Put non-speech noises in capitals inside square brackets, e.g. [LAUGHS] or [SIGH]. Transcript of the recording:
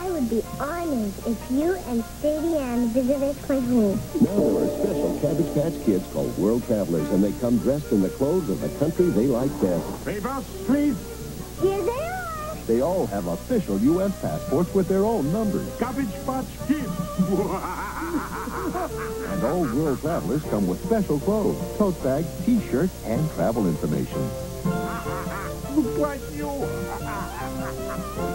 I would be honored if you and Sadie Ann visited my home. Now there are special Cabbage Patch Kids called World Travelers, and they come dressed in the clothes of the country they like best. Papers, please. Here they are. They all have official U.S. passports with their own numbers. Cabbage Patch Kids. [LAUGHS] And all World Travelers come with special clothes, tote bags, T-shirts, and travel information. [LAUGHS] Look like you. [LAUGHS]